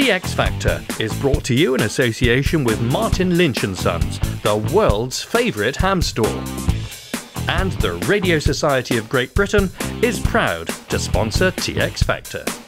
TX Factor is brought to you in association with Martin Lynch Sons, the world's favourite ham store. And the Radio Society of Great Britain is proud to sponsor TX Factor.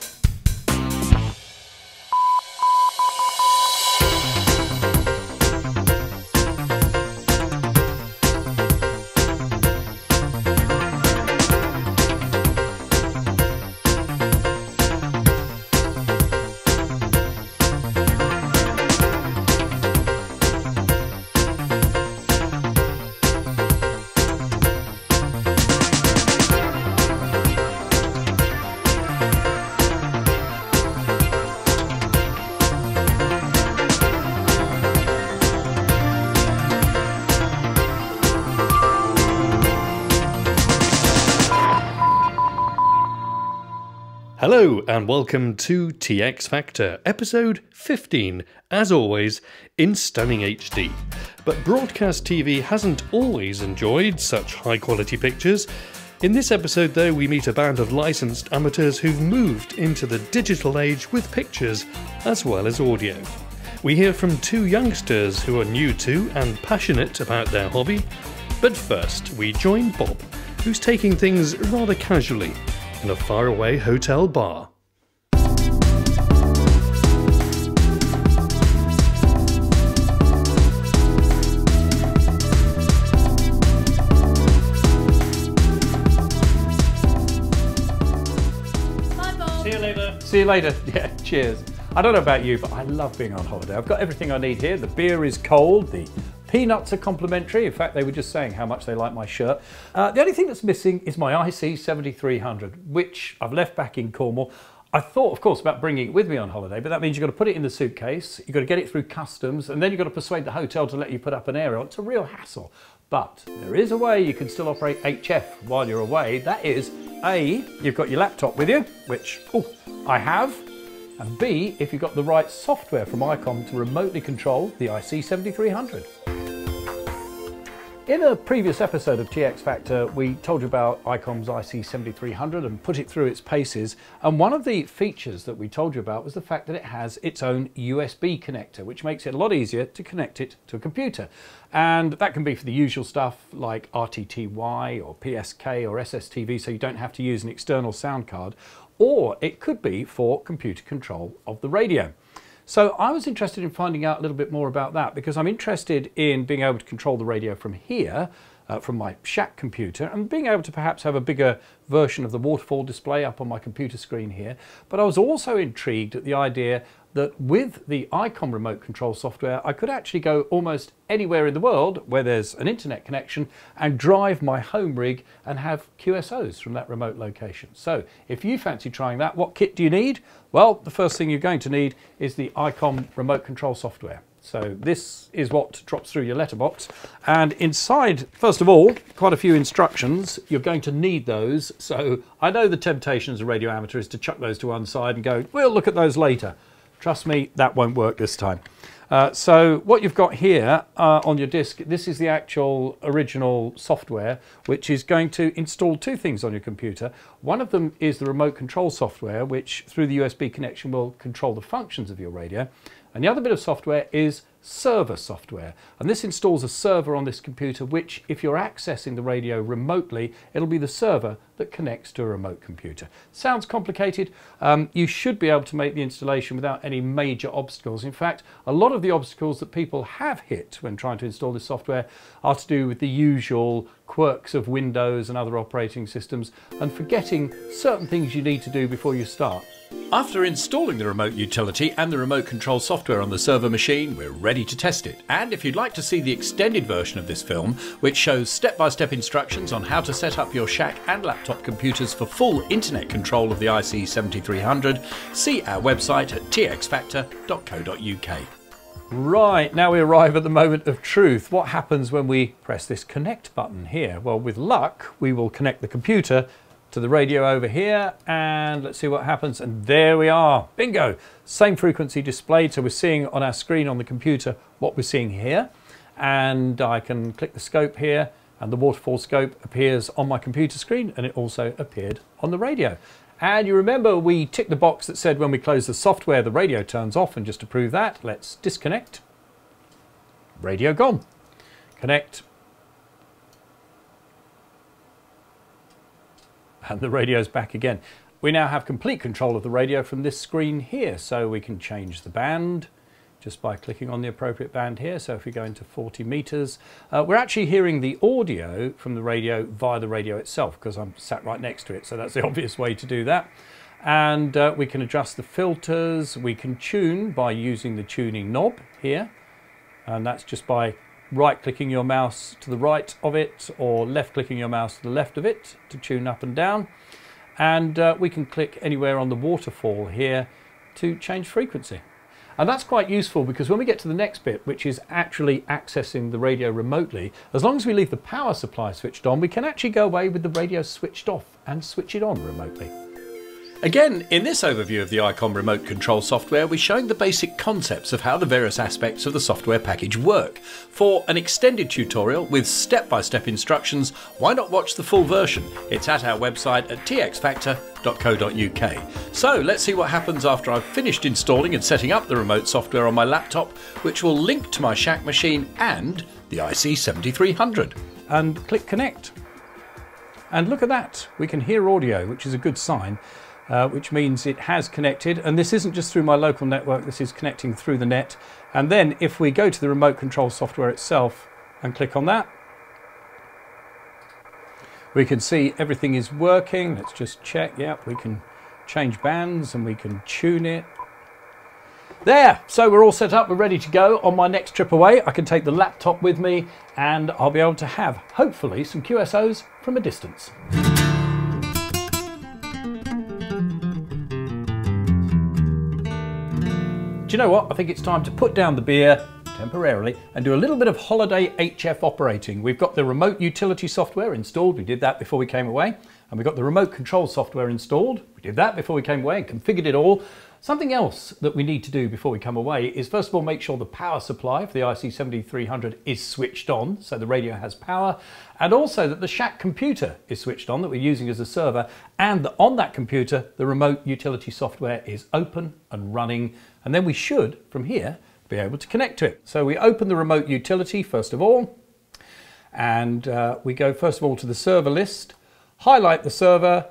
And welcome to TX Factor, episode 15, as always, in stunning HD. But broadcast TV hasn't always enjoyed such high quality pictures. In this episode, though, we meet a band of licensed amateurs who've moved into the digital age with pictures as well as audio. We hear from two youngsters who are new to and passionate about their hobby. But first, we join Bob, who's taking things rather casually in a faraway hotel bar. See you later. See you later. Yeah, cheers. I don't know about you, but I love being on holiday. I've got everything I need here. The beer is cold, the peanuts are complimentary. In fact, they were just saying how much they like my shirt. Uh, the only thing that's missing is my IC 7300, which I've left back in Cornwall. I thought, of course, about bringing it with me on holiday, but that means you've got to put it in the suitcase, you've got to get it through customs, and then you've got to persuade the hotel to let you put up an aerial. It's a real hassle. But there is a way you can still operate HF while you're away. That is, A, you've got your laptop with you, which oh, I have, and B, if you've got the right software from ICOM to remotely control the IC7300. In a previous episode of TX Factor, we told you about ICOM's IC7300 and put it through its paces. And one of the features that we told you about was the fact that it has its own USB connector, which makes it a lot easier to connect it to a computer. And that can be for the usual stuff like RTTY or PSK or SSTV, so you don't have to use an external sound card. Or it could be for computer control of the radio. So I was interested in finding out a little bit more about that because I'm interested in being able to control the radio from here, uh, from my shack computer, and being able to perhaps have a bigger version of the waterfall display up on my computer screen here. But I was also intrigued at the idea that with the ICOM remote control software, I could actually go almost anywhere in the world where there's an internet connection and drive my home rig and have QSOs from that remote location. So if you fancy trying that, what kit do you need? Well, the first thing you're going to need is the ICOM remote control software. So this is what drops through your letterbox. And inside, first of all, quite a few instructions. You're going to need those. So I know the temptation as a radio amateur is to chuck those to one side and go, we'll look at those later. Trust me, that won't work this time. Uh, so what you've got here uh, on your disk, this is the actual original software, which is going to install two things on your computer. One of them is the remote control software, which through the USB connection will control the functions of your radio. And the other bit of software is server software. And this installs a server on this computer, which if you're accessing the radio remotely, it'll be the server that connects to a remote computer. Sounds complicated. Um, you should be able to make the installation without any major obstacles. In fact, a lot of the obstacles that people have hit when trying to install this software are to do with the usual quirks of Windows and other operating systems and forgetting certain things you need to do before you start. After installing the remote utility and the remote control software on the server machine, we're ready to test it. And if you'd like to see the extended version of this film, which shows step-by-step -step instructions on how to set up your shack and laptop computers for full internet control of the IC7300, see our website at txfactor.co.uk. Right, now we arrive at the moment of truth. What happens when we press this connect button here? Well, with luck, we will connect the computer to the radio over here and let's see what happens. And there we are, bingo. Same frequency displayed. So we're seeing on our screen on the computer what we're seeing here. And I can click the scope here and the waterfall scope appears on my computer screen and it also appeared on the radio. And you remember we ticked the box that said when we close the software, the radio turns off. And just to prove that, let's disconnect. Radio gone. Connect. And the radio's back again. We now have complete control of the radio from this screen here. So we can change the band just by clicking on the appropriate band here. So if we go into 40 meters, uh, we're actually hearing the audio from the radio via the radio itself because I'm sat right next to it. So that's the obvious way to do that. And uh, we can adjust the filters. We can tune by using the tuning knob here. And that's just by right clicking your mouse to the right of it or left clicking your mouse to the left of it to tune up and down. And uh, we can click anywhere on the waterfall here to change frequency. And that's quite useful because when we get to the next bit, which is actually accessing the radio remotely, as long as we leave the power supply switched on, we can actually go away with the radio switched off and switch it on remotely. Again, in this overview of the ICOM remote control software, we're showing the basic concepts of how the various aspects of the software package work. For an extended tutorial with step-by-step instructions, why not watch the full version? It's at our website at txfactor.co.uk. So let's see what happens after I've finished installing and setting up the remote software on my laptop, which will link to my Shack machine and the IC7300. And click connect. And look at that, we can hear audio, which is a good sign uh, which means it has connected. And this isn't just through my local network, this is connecting through the net. And then if we go to the remote control software itself and click on that, we can see everything is working. Let's just check. Yep, we can change bands and we can tune it. There, so we're all set up, we're ready to go. On my next trip away, I can take the laptop with me and I'll be able to have, hopefully, some QSOs from a distance. You know what? I think it's time to put down the beer temporarily and do a little bit of holiday HF operating. We've got the remote utility software installed. We did that before we came away. And we've got the remote control software installed. We did that before we came away and configured it all. Something else that we need to do before we come away is first of all make sure the power supply for the IC7300 is switched on, so the radio has power, and also that the Shack computer is switched on that we're using as a server, and that on that computer the remote utility software is open and running, and then we should, from here, be able to connect to it. So we open the remote utility first of all, and uh, we go first of all to the server list, highlight the server,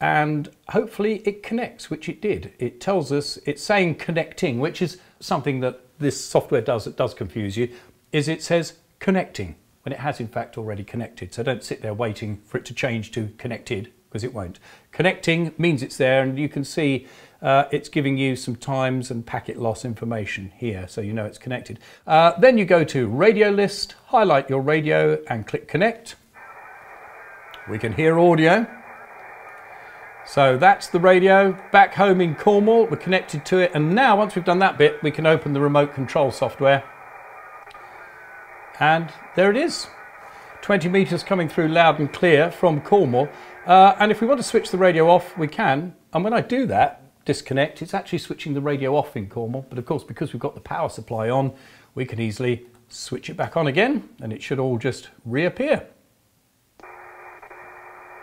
and hopefully it connects, which it did. It tells us, it's saying connecting, which is something that this software does that does confuse you, is it says connecting when it has in fact already connected. So don't sit there waiting for it to change to connected because it won't. Connecting means it's there and you can see uh, it's giving you some times and packet loss information here so you know it's connected. Uh, then you go to radio list, highlight your radio and click connect. We can hear audio. So that's the radio back home in Cornwall. We're connected to it. And now, once we've done that bit, we can open the remote control software. And there it is. 20 meters coming through loud and clear from Cornwall. Uh, and if we want to switch the radio off, we can. And when I do that, disconnect, it's actually switching the radio off in Cornwall. But of course, because we've got the power supply on, we can easily switch it back on again and it should all just reappear.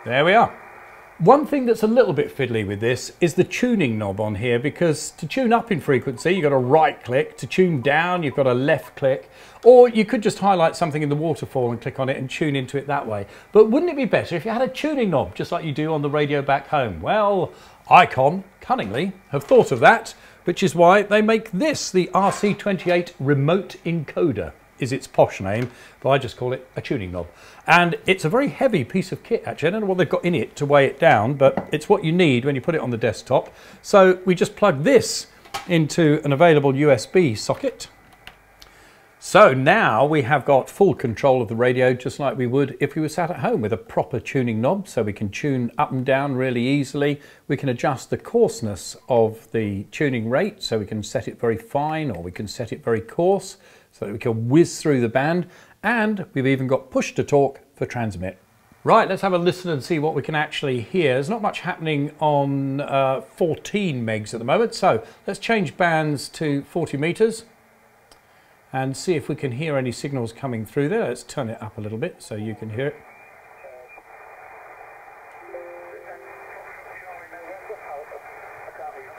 There we are. One thing that's a little bit fiddly with this is the tuning knob on here because to tune up in frequency you've got a right click, to tune down you've got a left click or you could just highlight something in the waterfall and click on it and tune into it that way. But wouldn't it be better if you had a tuning knob just like you do on the radio back home? Well, ICOM, cunningly, have thought of that which is why they make this, the RC28 Remote Encoder is its posh name, but I just call it a tuning knob. And it's a very heavy piece of kit, actually. I don't know what they've got in it to weigh it down, but it's what you need when you put it on the desktop. So we just plug this into an available USB socket. So now we have got full control of the radio just like we would if we were sat at home with a proper tuning knob so we can tune up and down really easily. We can adjust the coarseness of the tuning rate so we can set it very fine or we can set it very coarse so that we can whiz through the band and we've even got push to talk for transmit. Right, let's have a listen and see what we can actually hear. There's not much happening on uh, 14 megs at the moment, so let's change bands to 40 meters and see if we can hear any signals coming through there. Let's turn it up a little bit so you can hear it.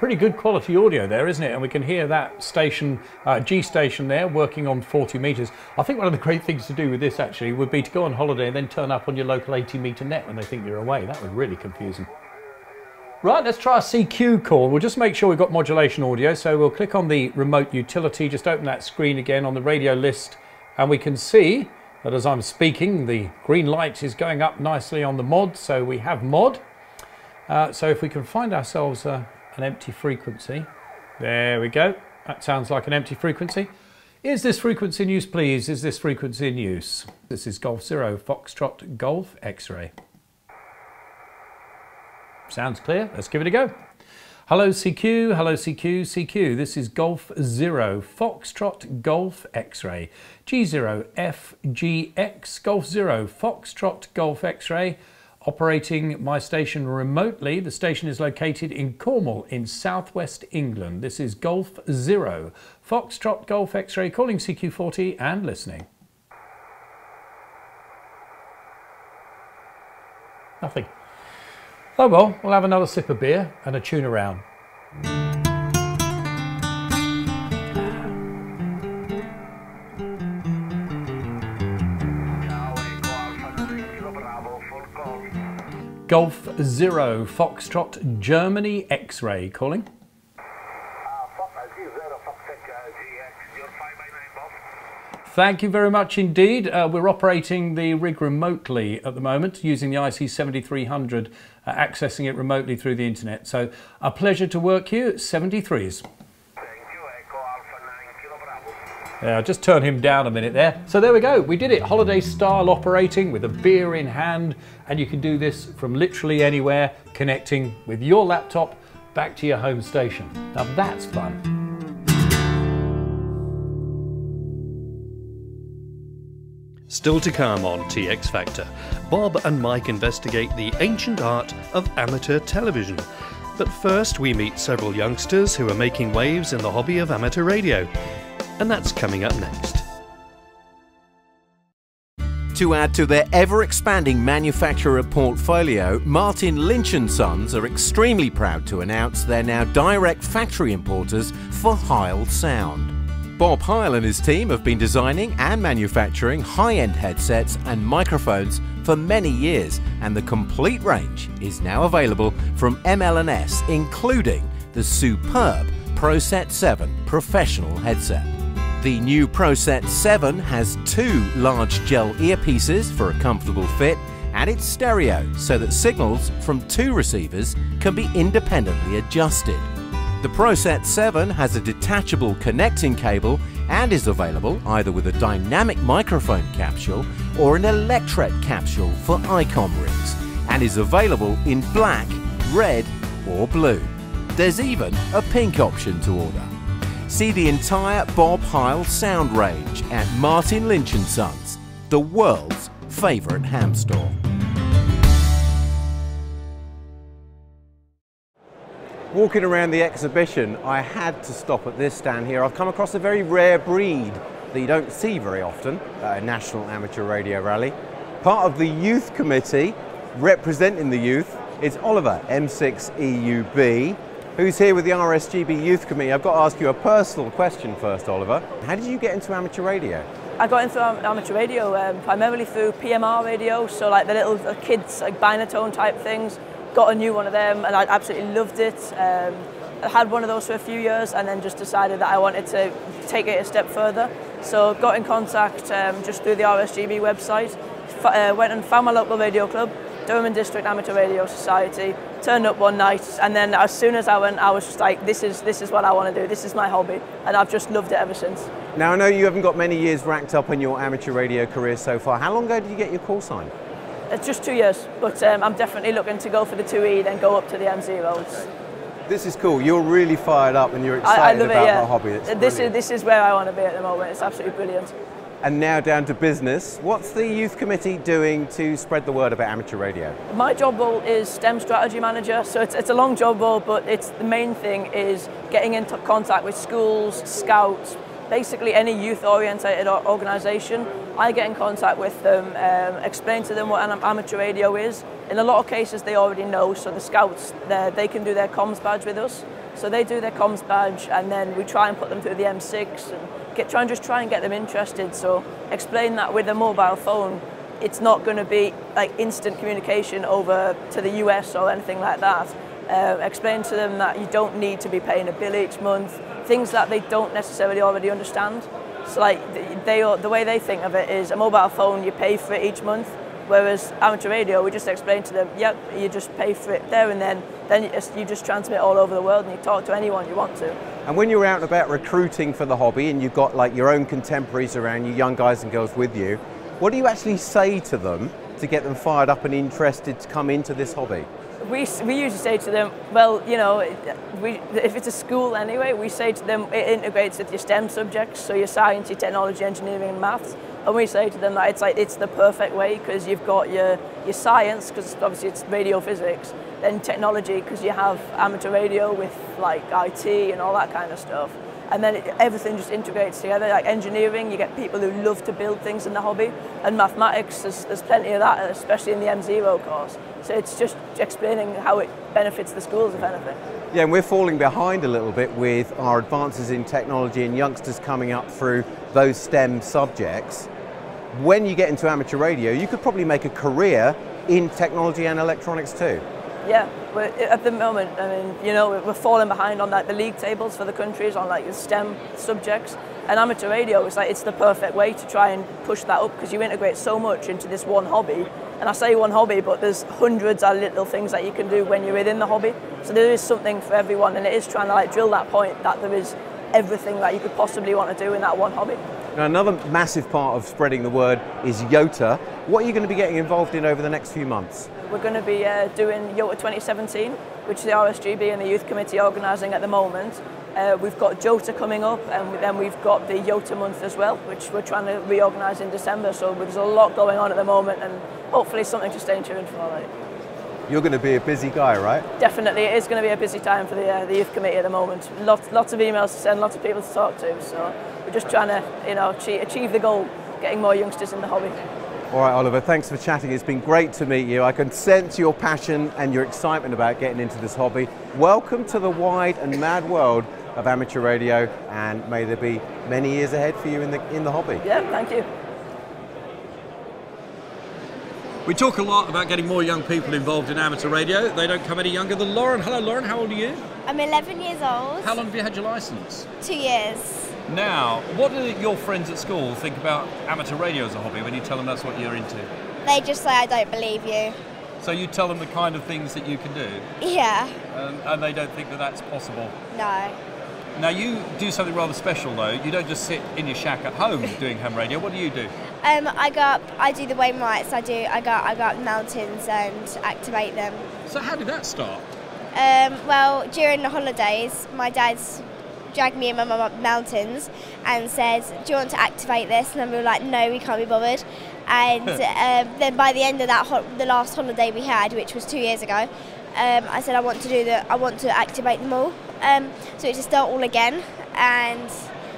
pretty good quality audio there, isn't it? And we can hear that station, uh, G station there, working on 40 metres. I think one of the great things to do with this actually would be to go on holiday and then turn up on your local 80 metre net when they think you're away. That would really confuse them. Right, let's try a CQ call. We'll just make sure we've got modulation audio. So we'll click on the remote utility, just open that screen again on the radio list, and we can see that as I'm speaking, the green light is going up nicely on the mod. So we have mod. Uh, so if we can find ourselves uh, an empty frequency. There we go. That sounds like an empty frequency. Is this frequency in use, please? Is this frequency in use? This is Golf Zero, Foxtrot Golf X-Ray. Sounds clear. Let's give it a go. Hello CQ, hello CQ, CQ. This is Golf Zero, Foxtrot Golf X-Ray. G0 FGX, Golf Zero, Foxtrot Golf X-Ray operating my station remotely. The station is located in Cornwall in southwest England. This is Golf Zero, Foxtrot Golf X-ray calling CQ40 and listening. Nothing. Oh well, we'll have another sip of beer and a tune around. Golf Zero, Foxtrot, Germany, X-ray calling. Thank you very much indeed. Uh, we're operating the rig remotely at the moment using the IC7300, uh, Uh, accessing it remotely through the internet. So a pleasure to work here, 73s. Yeah, I'll just turn him down a minute there. So there we go. We did it holiday style operating with a beer in hand. And you can do this from literally anywhere, connecting with your laptop back to your home station. Now that's fun. Still to come on TX Factor, Bob and Mike investigate the ancient art of amateur television. But first, we meet several youngsters who are making waves in the hobby of amateur radio and that's coming up next. To add to their ever expanding manufacturer portfolio, Martin Lynch & Sons are extremely proud to announce they're now direct factory importers for Heil Sound. Bob Heil and his team have been designing and manufacturing high-end headsets and microphones for many years, and the complete range is now available from ML&S, including the superb ProSet 7 professional headset. The new ProSet 7 has two large gel earpieces for a comfortable fit and it's stereo so that signals from two receivers can be independently adjusted. The ProSet 7 has a detachable connecting cable and is available either with a dynamic microphone capsule or an electret capsule for ICOM rigs and is available in black, red or blue. There's even a pink option to order. See the entire Bob Heil sound range at Martin Lynch & Sons, the world's favourite ham store. Walking around the exhibition, I had to stop at this stand here. I've come across a very rare breed that you don't see very often at a National Amateur Radio Rally. Part of the youth committee representing the youth is Oliver, M6EUB who's here with the RSGB Youth Committee. I've got to ask you a personal question first, Oliver. How did you get into amateur radio? I got into amateur radio um, primarily through PMR radio, so like the little the kids, like Binatone type things. Got a new one of them and I absolutely loved it. Um, I had one of those for a few years and then just decided that I wanted to take it a step further. So got in contact um, just through the RSGB website, uh, went and found my local radio club, Durham District Amateur Radio Society, turned up one night and then as soon as I went I was just like this is this is what I want to do this is my hobby and I've just loved it ever since. Now I know you haven't got many years racked up in your amateur radio career so far. How long ago did you get your call sign? It's just two years but um, I'm definitely looking to go for the 2E then go up to the M0s. This is cool. You're really fired up and you're excited I, I about it, yeah. the hobby. It's this is this is where I want to be at the moment. It's absolutely brilliant. And now down to business. What's the youth committee doing to spread the word about amateur radio? My job role is STEM strategy manager, so it's, it's a long job role, but it's the main thing is getting into contact with schools, scouts, basically any youth orientated organisation. I get in contact with them, um, explain to them what amateur radio is. In a lot of cases, they already know, so the scouts they can do their comms badge with us. So they do their comms badge, and then we try and put them through the M6 and get, try and just try and get them interested. So explain that with a mobile phone, it's not going to be like instant communication over to the US or anything like that. Uh, explain to them that you don't need to be paying a bill each month, things that they don't necessarily already understand. So like they, the way they think of it is a mobile phone, you pay for it each month. Whereas amateur radio, we just explain to them, yep, you just pay for it there and then, then you just, you just transmit all over the world and you talk to anyone you want to. And when you're out and about recruiting for the hobby and you've got like your own contemporaries around you, young guys and girls with you, what do you actually say to them to get them fired up and interested to come into this hobby? We, we usually say to them, well, you know, we, if it's a school anyway, we say to them it integrates with your STEM subjects, so your science, your technology, engineering, and maths. And we say to them that it's like it's the perfect way because you've got your your science because obviously it's radio physics, then technology because you have amateur radio with like IT and all that kind of stuff and then it, everything just integrates together. Like engineering, you get people who love to build things in the hobby, and mathematics, there's, there's plenty of that, especially in the M0 course. So it's just explaining how it benefits the schools, if anything. Yeah, and we're falling behind a little bit with our advances in technology and youngsters coming up through those STEM subjects. When you get into amateur radio, you could probably make a career in technology and electronics too. Yeah, at the moment, I mean, you know, we're falling behind on like the league tables for the countries on like the STEM subjects. And amateur radio is like it's the perfect way to try and push that up because you integrate so much into this one hobby. And I say one hobby, but there's hundreds of little things that you can do when you're within the hobby. So there is something for everyone, and it is trying to like drill that point that there is everything that you could possibly want to do in that one hobby. Now, another massive part of spreading the word is YOTA. What are you going to be getting involved in over the next few months? We're going to be uh, doing YOTA 2017, which the RSGB and the Youth Committee are organising at the moment. Uh, we've got JOTA coming up, and then we've got the YOTA month as well, which we're trying to reorganise in December. So there's a lot going on at the moment, and hopefully something to stay tuned for. Like. You're going to be a busy guy, right? Definitely, it is going to be a busy time for the, uh, the youth committee at the moment. Lots, lots of emails to send, lots of people to talk to. So we're just trying to, you know, achieve, achieve the goal, getting more youngsters in the hobby. All right, Oliver, thanks for chatting. It's been great to meet you. I can sense your passion and your excitement about getting into this hobby. Welcome to the wide and mad world of amateur radio, and may there be many years ahead for you in the, in the hobby. Yeah, thank you. We talk a lot about getting more young people involved in amateur radio. They don't come any younger than Lauren. Hello, Lauren. How old are you? I'm 11 years old. How long have you had your license? Two years. Now, what do your friends at school think about amateur radio as a hobby when you tell them that's what you're into? They just say, I don't believe you. So you tell them the kind of things that you can do? Yeah. Um, and they don't think that that's possible? No. Now, you do something rather special though. You don't just sit in your shack at home doing ham radio. What do you do? Um, I go up, I do the Wainwrights, I do, I go, I go up the mountains and activate them. So how did that start? Um, well, during the holidays, my dad's dragged me and my mum up mountains and said, "Do you want to activate this?" And then we were like, "No, we can't be bothered." And um, then by the end of that, ho- the last holiday we had, which was two years ago, um, I said, "I want to do the, I want to activate them all." Um, so it's to start all again, and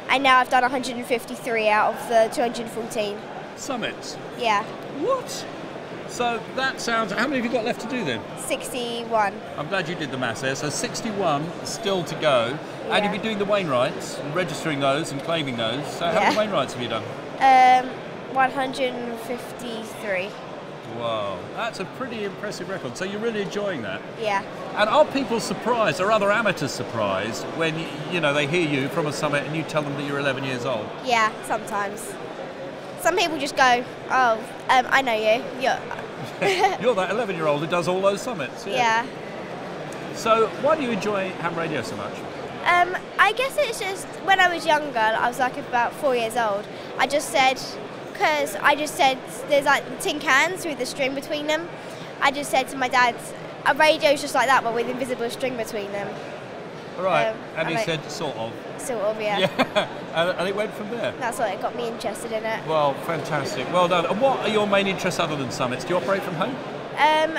and now I've done 153 out of the 214. Summits. Yeah, What? So that sounds. How many have you got left to do then? 61. I'm glad you did the maths there. So 61 still to go. And Yeah. you've been doing the Wainwrights, and registering those and claiming those. So how many Yeah. Wainwrights have you done? Um, 153. Wow, that's a pretty impressive record. So you're really enjoying that. Yeah. And are people surprised, or other amateurs surprised, when you know they hear you from a summit and you tell them that you're 11 years old? Yeah, sometimes. Some people just go, oh, um, I know you. You're, You're that 11 year old who does all those summits. yeah. So why do you enjoy ham radio so much? Um, I guess it's just when I was younger, I was like about four years old. I just said, because I just said there's like tin cans with a string between them. I just said to my dad, a radio's just like that, but with invisible string between them. Right. Um, and he like- said, sort of. Sort of, yeah. Yeah. and, and it went from there. That's what got me interested in it. Well, fantastic. Well done. And what are your main interests other than summits? Do you operate from home? Um,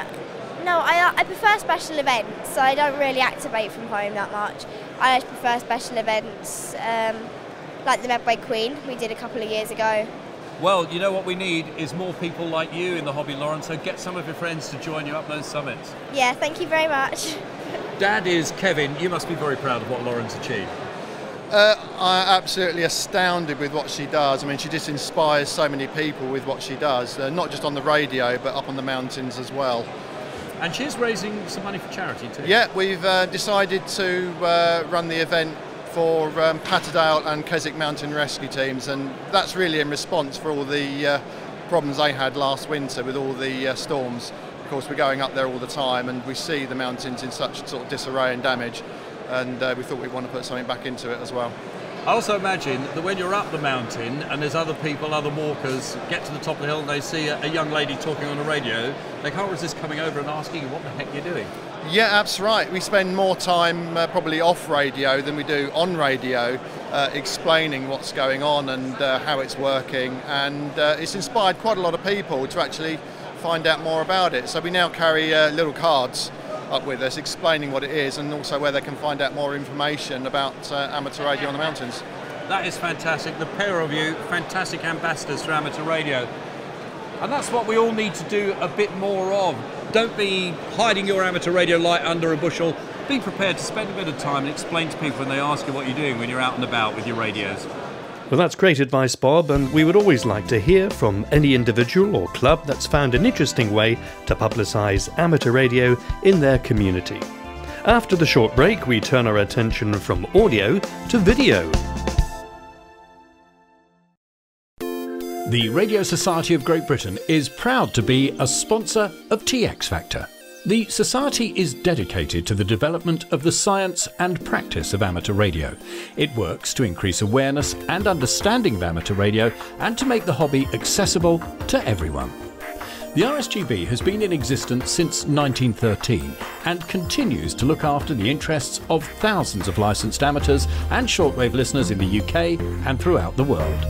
no, I, I prefer special events, so I don't really activate from home that much. I just prefer special events, um, like the Medway Queen we did a couple of years ago. Well, you know what we need is more people like you in the hobby, Lauren. So get some of your friends to join you up those summits. Yeah, thank you very much. Dad is Kevin. You must be very proud of what Lauren's achieved. Uh, I'm absolutely astounded with what she does. I mean, she just inspires so many people with what she does, uh, not just on the radio, but up on the mountains as well. And she's raising some money for charity too. Yeah, we've uh, decided to uh, run the event for um, Patterdale and Keswick Mountain Rescue Teams, and that's really in response for all the uh, problems they had last winter with all the uh, storms. Of course, we're going up there all the time, and we see the mountains in such sort of disarray and damage and uh, we thought we'd want to put something back into it as well. I also imagine that when you're up the mountain and there's other people, other walkers, get to the top of the hill and they see a, a young lady talking on the radio, they can't resist coming over and asking you what the heck you're doing. Yeah, that's right. We spend more time uh, probably off radio than we do on radio, uh, explaining what's going on and uh, how it's working, and uh, it's inspired quite a lot of people to actually find out more about it. So we now carry uh, little cards up with us explaining what it is and also where they can find out more information about uh, amateur radio on the mountains. That is fantastic. The pair of you, fantastic ambassadors for amateur radio. And that's what we all need to do a bit more of. Don't be hiding your amateur radio light under a bushel. Be prepared to spend a bit of time and explain to people when they ask you what you're doing when you're out and about with your radios. Well, that's great advice, Bob, and we would always like to hear from any individual or club that's found an interesting way to publicise amateur radio in their community. After the short break, we turn our attention from audio to video. The Radio Society of Great Britain is proud to be a sponsor of TX Factor. The Society is dedicated to the development of the science and practice of amateur radio. It works to increase awareness and understanding of amateur radio and to make the hobby accessible to everyone. The RSGB has been in existence since 1913 and continues to look after the interests of thousands of licensed amateurs and shortwave listeners in the UK and throughout the world.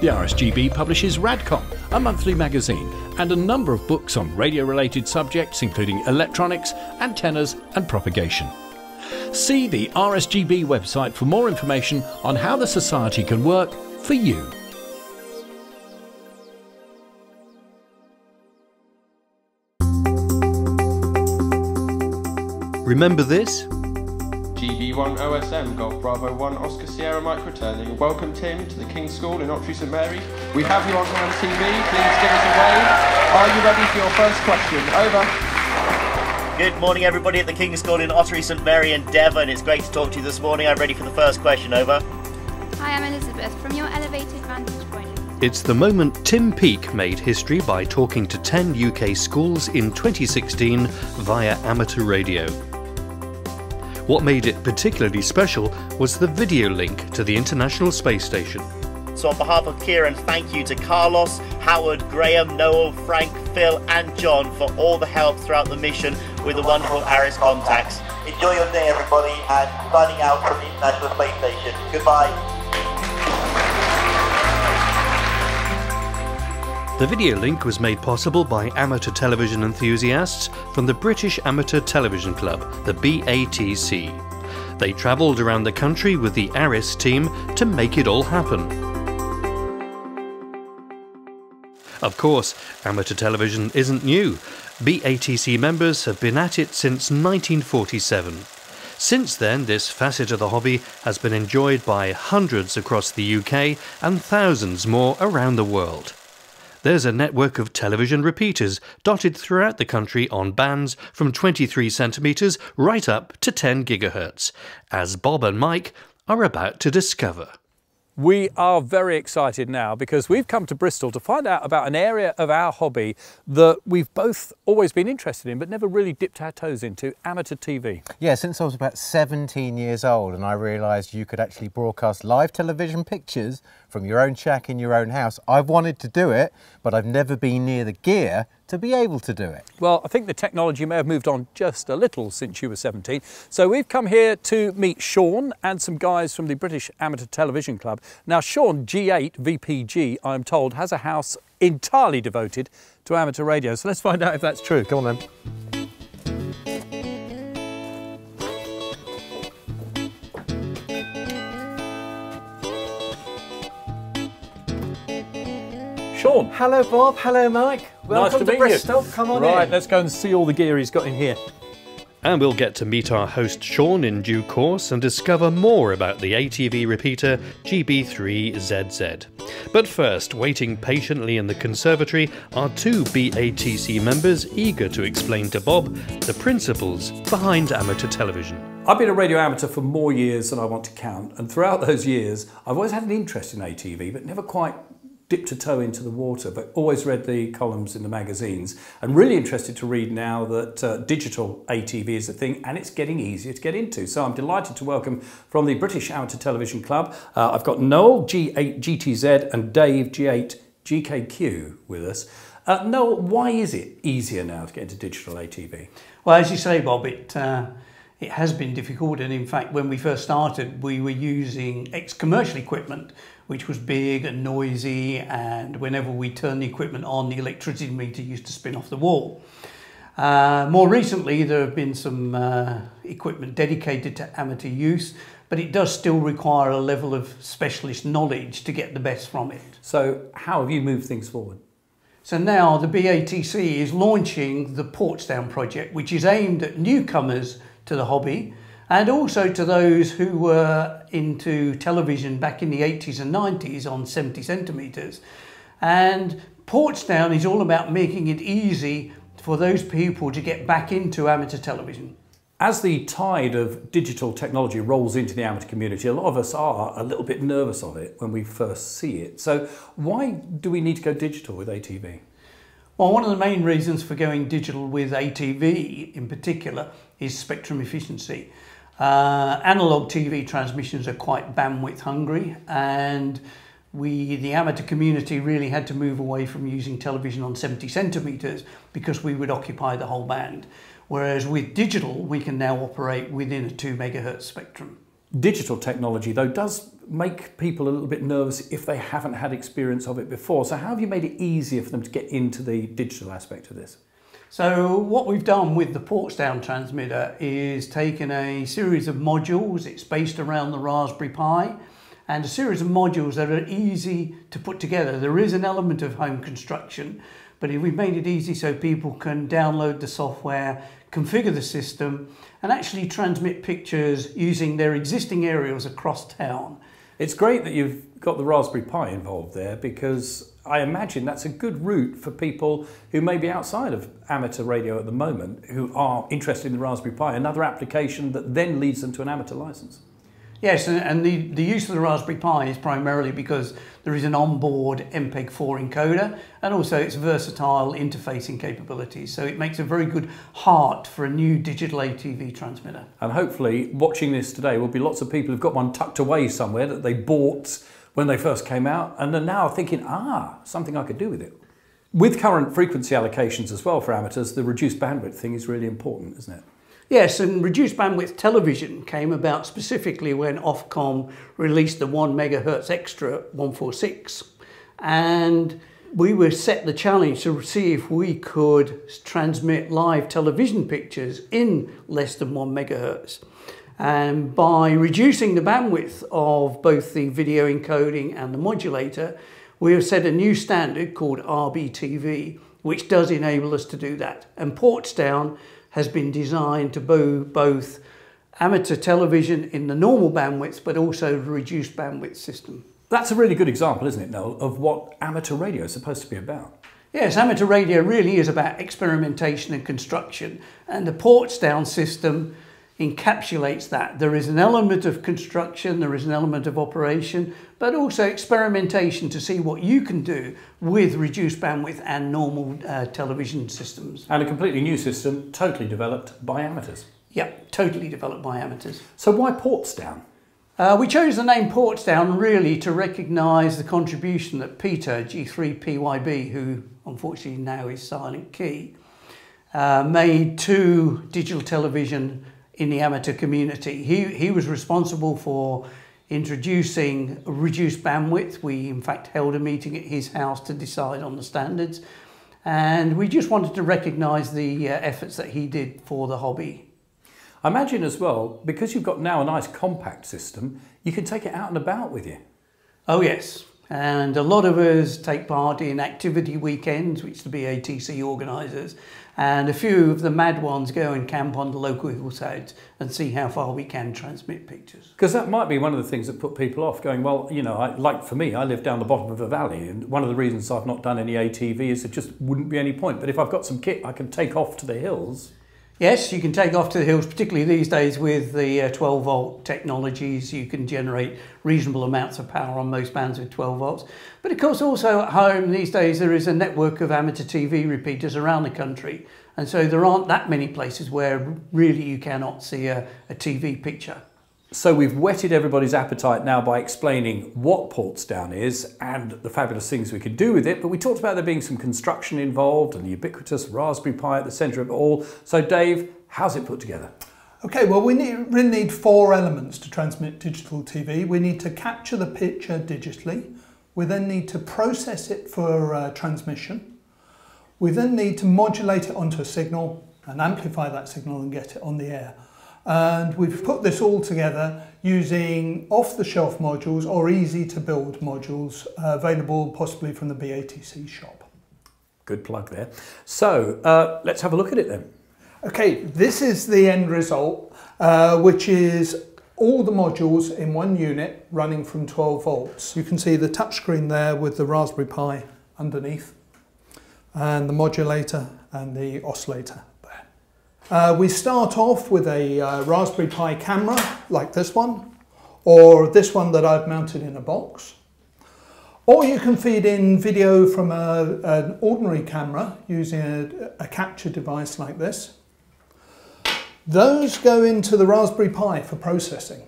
The RSGB publishes Radcom, a monthly magazine, and a number of books on radio related subjects, including electronics, antennas, and propagation. See the RSGB website for more information on how the Society can work for you. Remember this? GB1 OSM Golf Bravo 1 Oscar Sierra Mike returning. Welcome Tim to the King's School in Ottery St Mary. We have you on Ham TV. Please give us a wave. Are you ready for your first question? Over. Good morning, everybody at the King's School in Ottery St Mary in Devon. It's great to talk to you this morning. I'm ready for the first question. Over. Hi, I'm Elizabeth from your elevated vantage point. It's the moment Tim Peake made history by talking to 10 UK schools in 2016 via amateur radio. What made it particularly special was the video link to the International Space Station. So, on behalf of Kieran, thank you to Carlos, Howard, Graham, Noel, Frank, Phil, and John for all the help throughout the mission with the wonderful ARISS contacts. Enjoy your day, everybody, and signing out from the International Space Station. Goodbye. The video link was made possible by amateur television enthusiasts from the British Amateur Television Club, the BATC. They travelled around the country with the ARISS team to make it all happen. Of course, amateur television isn't new. BATC members have been at it since 1947. Since then, this facet of the hobby has been enjoyed by hundreds across the UK and thousands more around the world. There's a network of television repeaters dotted throughout the country on bands from 23 centimetres right up to 10 gigahertz, as Bob and Mike are about to discover. We are very excited now because we've come to Bristol to find out about an area of our hobby that we've both always been interested in but never really dipped our toes into, amateur TV. Yeah, since I was about 17 years old and I realised you could actually broadcast live television pictures from your own shack in your own house. I've wanted to do it, but I've never been near the gear to be able to do it. Well, I think the technology may have moved on just a little since you were 17. So we've come here to meet Sean and some guys from the British Amateur Television Club. Now, Sean, G8 VPG, I'm told, has a house entirely devoted to amateur radio. So let's find out if that's true. Come on then. Sean. Hello, Bob. Hello, Mike. Welcome nice to, to meet Bristol. You. Come on right, in. let's go and see all the gear he's got in here. And we'll get to meet our host Sean in due course and discover more about the ATV repeater GB3ZZ. But first, waiting patiently in the conservatory are two BATC members eager to explain to Bob the principles behind amateur television. I've been a radio amateur for more years than I want to count, and throughout those years, I've always had an interest in ATV, but never quite dipped a toe into the water, but always read the columns in the magazines and really interested to read now that uh, digital ATV is a thing and it's getting easier to get into. So I'm delighted to welcome from the British Amateur Television Club, uh, I've got Noel G8 GTZ and Dave G8 GKQ with us. Uh, Noel, why is it easier now to get into digital ATV? Well, as you say, Bob, it uh, it has been difficult. And in fact, when we first started, we were using ex-commercial equipment, which was big and noisy. And whenever we turned the equipment on, the electricity meter used to spin off the wall. Uh, more recently, there have been some uh, equipment dedicated to amateur use, but it does still require a level of specialist knowledge to get the best from it. So how have you moved things forward? So now the BATC is launching the Portsdown project, which is aimed at newcomers to the hobby and also to those who were into television back in the 80s and 90s on 70 centimetres. And Portsdown is all about making it easy for those people to get back into amateur television. As the tide of digital technology rolls into the amateur community, a lot of us are a little bit nervous of it when we first see it. So, why do we need to go digital with ATV? Well, one of the main reasons for going digital with ATV in particular is spectrum efficiency. Uh, analog TV transmissions are quite bandwidth hungry and we, the amateur community, really had to move away from using television on 70 centimetres because we would occupy the whole band. Whereas with digital, we can now operate within a 2 megahertz spectrum. Digital technology, though, does make people a little bit nervous if they haven't had experience of it before. So, how have you made it easier for them to get into the digital aspect of this? So what we've done with the Portsdown transmitter is taken a series of modules, it's based around the Raspberry Pi, and a series of modules that are easy to put together. There is an element of home construction, but we've made it easy so people can download the software, configure the system, and actually transmit pictures using their existing aerials across town. It's great that you've got the Raspberry Pi involved there because I imagine that's a good route for people who may be outside of amateur radio at the moment who are interested in the Raspberry Pi, another application that then leads them to an amateur license. Yes, and the, the use of the Raspberry Pi is primarily because there is an onboard MPEG-4 encoder and also its versatile interfacing capabilities. So it makes a very good heart for a new digital ATV transmitter. And hopefully watching this today will be lots of people who've got one tucked away somewhere that they bought when they first came out and are now thinking, ah, something I could do with it. With current frequency allocations as well for amateurs, the reduced bandwidth thing is really important, isn't it? Yes, and reduced bandwidth television came about specifically when Ofcom released the 1 megahertz extra 146. And we were set the challenge to see if we could transmit live television pictures in less than 1 megahertz. And by reducing the bandwidth of both the video encoding and the modulator, we have set a new standard called RBTV, which does enable us to do that. And Portsdown has been designed to bo both amateur television in the normal bandwidth, but also the reduced bandwidth system. That's a really good example, isn't it, Noel, of what amateur radio is supposed to be about. Yes, amateur radio really is about experimentation and construction, and the Portsdown system encapsulates that. There is an element of construction, there is an element of operation, but also experimentation to see what you can do with reduced bandwidth and normal uh, television systems. And a completely new system, totally developed by amateurs. Yep, totally developed by amateurs. So why Portsdown? Uh, we chose the name Portsdown really to recognise the contribution that Peter G3PYB, who unfortunately now is Silent Key, uh, made to digital television in the amateur community. He, he was responsible for introducing reduced bandwidth. We, in fact, held a meeting at his house to decide on the standards. And we just wanted to recognise the uh, efforts that he did for the hobby. I imagine as well, because you've got now a nice compact system, you can take it out and about with you. Oh, yes. And a lot of us take part in activity weekends, which the BATC organises, and a few of the mad ones go and camp on the local hillsides and see how far we can transmit pictures. Because that might be one of the things that put people off, going, well, you know, I, like for me, I live down the bottom of a valley, and one of the reasons I've not done any ATV is there just wouldn't be any point. But if I've got some kit, I can take off to the hills. Yes, you can take off to the hills, particularly these days with the uh, 12 volt technologies. You can generate reasonable amounts of power on most bands with 12 volts. But of course, also at home these days, there is a network of amateur TV repeaters around the country. And so there aren't that many places where really you cannot see a, a TV picture. So we've whetted everybody's appetite now by explaining what Portsdown is and the fabulous things we could do with it. But we talked about there being some construction involved and the ubiquitous Raspberry Pi at the centre of it all. So Dave, how's it put together? Okay, well we need, really need four elements to transmit digital TV. We need to capture the picture digitally. We then need to process it for uh, transmission. We then need to modulate it onto a signal and amplify that signal and get it on the air. And we've put this all together using off-the-shelf modules or easy-to-build modules uh, available possibly from the BATC shop. Good plug there. So uh, let's have a look at it then. Okay, this is the end result, uh, which is all the modules in one unit running from 12 volts. You can see the touchscreen there with the Raspberry Pi underneath and the modulator and the oscillator. Uh, we start off with a uh, Raspberry Pi camera like this one or this one that I've mounted in a box. Or you can feed in video from a, an ordinary camera using a, a capture device like this. Those go into the Raspberry Pi for processing.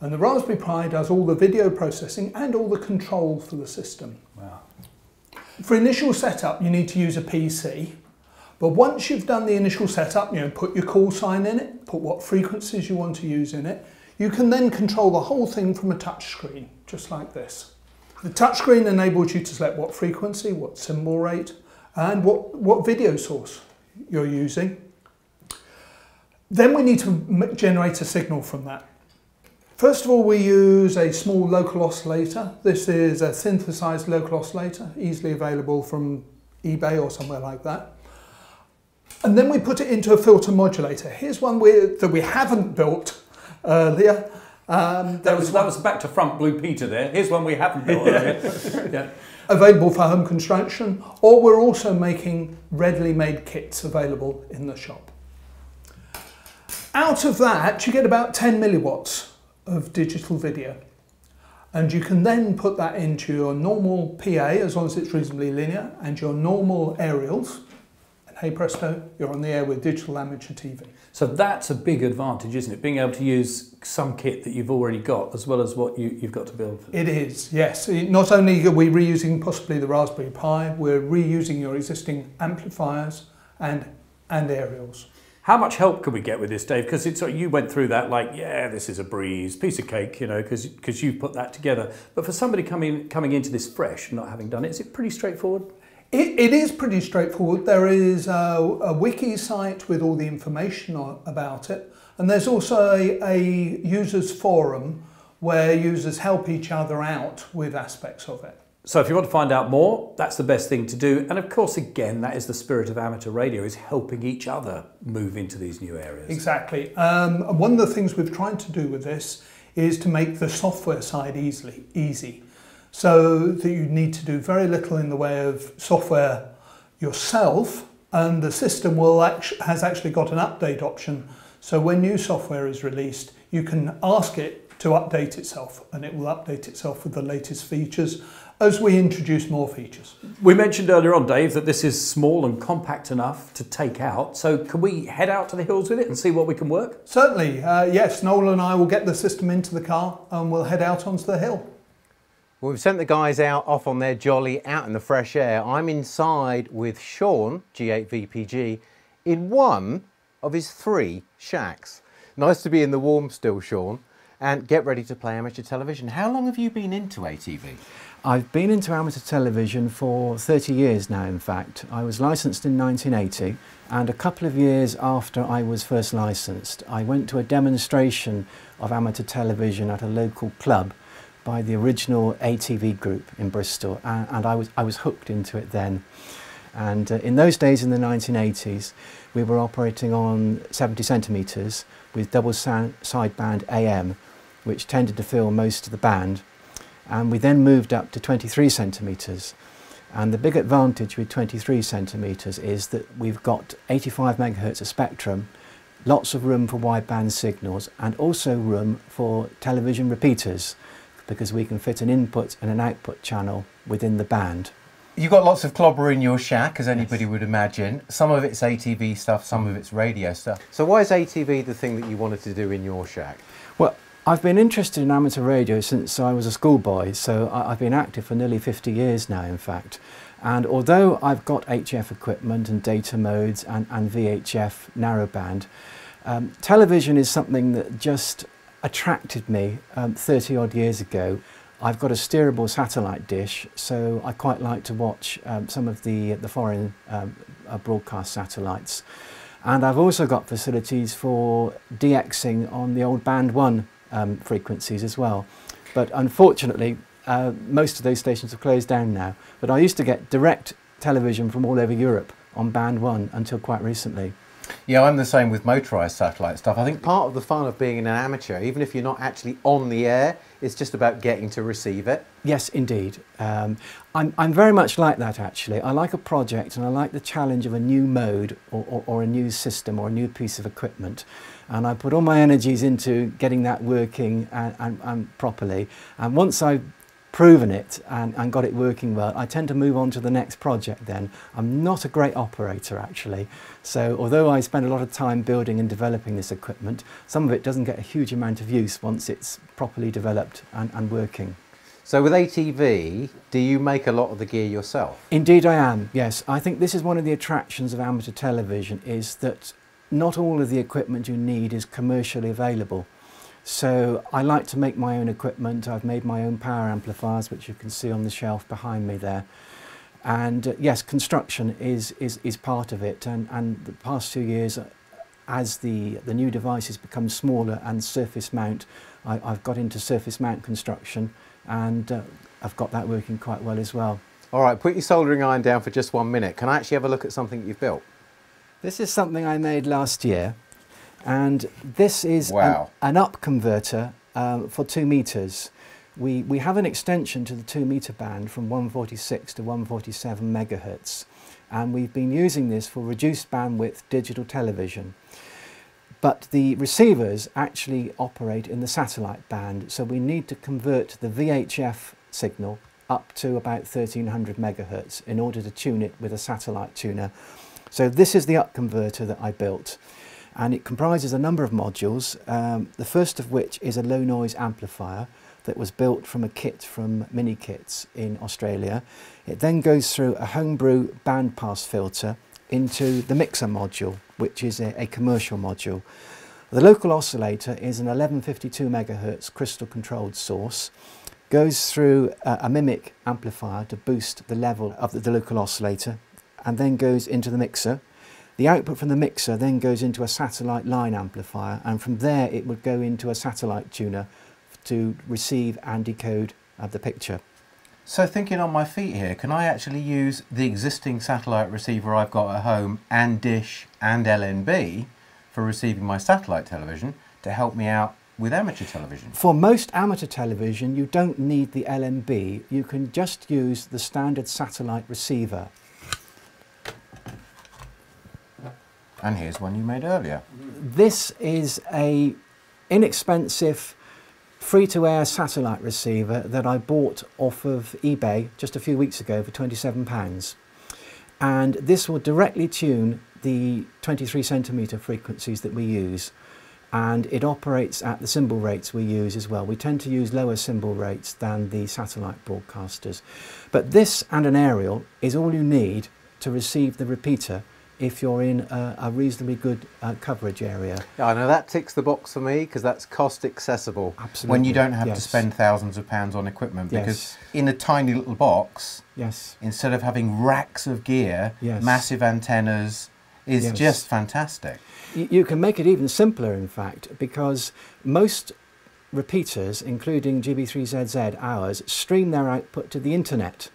And the Raspberry Pi does all the video processing and all the control for the system. Wow. For initial setup, you need to use a PC. But once you've done the initial setup, you know, put your call sign in it, put what frequencies you want to use in it, you can then control the whole thing from a touch screen, just like this. The touchscreen enables you to select what frequency, what symbol rate, and what, what video source you're using. Then we need to generate a signal from that. First of all, we use a small local oscillator. This is a synthesized local oscillator, easily available from eBay or somewhere like that. And then we put it into a filter modulator. Here's one we, that we haven't built earlier. Um, that, was, that was back to front Blue Peter there. Here's one we haven't built earlier. yeah. Available for home construction, or we're also making readily made kits available in the shop. Out of that, you get about 10 milliwatts of digital video. And you can then put that into your normal PA, as long as it's reasonably linear, and your normal aerials, hey presto, you're on the air with digital amateur TV. So that's a big advantage, isn't it? Being able to use some kit that you've already got as well as what you, have got to build. It is, yes. Not only are we reusing possibly the Raspberry Pi, we're reusing your existing amplifiers and, and aerials. How much help can we get with this, Dave? Because it's you went through that like, yeah, this is a breeze, piece of cake, you know, because you've put that together. But for somebody coming coming into this fresh, not having done it, is it pretty straightforward? It, it is pretty straightforward. There is a, a, wiki site with all the information about it, and there's also a, a users forum where users help each other out with aspects of it. So if you want to find out more, that's the best thing to do. And of course, again, that is the spirit of amateur radio, is helping each other move into these new areas. Exactly. Um, one of the things we've tried to do with this is to make the software side easily easy so that you need to do very little in the way of software yourself and the system will act has actually got an update option so when new software is released you can ask it to update itself and it will update itself with the latest features as we introduce more features. We mentioned earlier on, Dave, that this is small and compact enough to take out. So can we head out to the hills with it and see what we can work? Certainly, uh, yes. Noel and I will get the system into the car and we'll head out onto the hill. Well, we've sent the guys out off on their jolly out in the fresh air. I'm inside with Sean, G8VPG, in one of his three shacks. Nice to be in the warm still, Sean. And get ready to play amateur television. How long have you been into ATV? I've been into amateur television for 30 years now, in fact. I was licensed in 1980, and a couple of years after I was first licensed, I went to a demonstration of amateur television at a local club by the original ATV group in Bristol, and, and I, was, I was hooked into it then. And uh, in those days, in the 1980s, we were operating on 70 centimetres with double sideband AM, which tended to fill most of the band. And we then moved up to 23 centimetres. And the big advantage with 23 centimetres is that we've got 85 megahertz of spectrum, lots of room for wideband signals, and also room for television repeaters because we can fit an input and an output channel within the band. You've got lots of clobber in your shack, as anybody yes. would imagine. Some of it's ATV stuff, some of it's radio stuff. So why is ATV the thing that you wanted to do in your shack? Well, I've been interested in amateur radio since I was a schoolboy, so I've been active for nearly 50 years now, in fact. And although I've got HF equipment and data modes and, and VHF narrowband, um, television is something that just attracted me um, 30 odd years ago. I've got a steerable satellite dish, so I quite like to watch um, some of the, the foreign um, uh, broadcast satellites. And I've also got facilities for DXing on the old Band 1 um, frequencies as well. But unfortunately, uh, most of those stations have closed down now. But I used to get direct television from all over Europe on Band 1 until quite recently. Yeah, I'm the same with motorised satellite stuff. I think part of the fun of being an amateur, even if you're not actually on the air, is just about getting to receive it. Yes, indeed. Um, I'm, I'm very much like that actually. I like a project and I like the challenge of a new mode or, or, or a new system or a new piece of equipment. And I put all my energies into getting that working and, and, and properly. And once I proven it and, and got it working well, I tend to move on to the next project then. I'm not a great operator actually, so although I spend a lot of time building and developing this equipment, some of it doesn't get a huge amount of use once it's properly developed and, and working. So with ATV, do you make a lot of the gear yourself? Indeed I am, yes. I think this is one of the attractions of amateur television is that not all of the equipment you need is commercially available. So I like to make my own equipment. I've made my own power amplifiers, which you can see on the shelf behind me there. And uh, yes, construction is, is, is part of it. And, and the past two years, as the, the new devices become smaller and surface mount, I, I've got into surface mount construction and uh, I've got that working quite well as well. All right, put your soldering iron down for just one minute. Can I actually have a look at something you've built? This is something I made last year. And this is wow. an, an, up converter um, for two meters. We, we have an extension to the two meter band from 146 to 147 megahertz. And we've been using this for reduced bandwidth digital television. But the receivers actually operate in the satellite band, so we need to convert the VHF signal up to about 1300 megahertz in order to tune it with a satellite tuner. So this is the up converter that I built and it comprises a number of modules, um, the first of which is a low noise amplifier that was built from a kit from Mini Kits in Australia. It then goes through a homebrew bandpass filter into the mixer module, which is a, a commercial module. The local oscillator is an 1152 megahertz crystal controlled source, goes through a, a MMIC amplifier to boost the level of the, the local oscillator, and then goes into the mixer, the output from the mixer then goes into a satellite line amplifier and from there it would go into a satellite tuner to receive and decode uh, the picture. So thinking on my feet here, can I actually use the existing satellite receiver I've got at home and dish and LNB for receiving my satellite television to help me out with amateur television? For most amateur television, you don't need the LNB. You can just use the standard satellite receiver. And here's one you made earlier. This is a inexpensive free-to-air satellite receiver that I bought off of eBay just a few weeks ago for £27. And this will directly tune the 23 centimetre frequencies that we use and it operates at the symbol rates we use as well. We tend to use lower symbol rates than the satellite broadcasters. But this and an aerial is all you need to receive the repeater if you're in a, a reasonably good uh, coverage area. Yeah, I know that ticks the box for me because that's cost accessible. Absolutely. When you don't have yes. to spend thousands of pounds on equipment yes. because in a tiny little box, yes. instead of having racks of gear, yes. massive antennas is just fantastic. You, you can make it even simpler, in fact, because most repeaters, including GB3ZZ, ours, stream their output to the internet.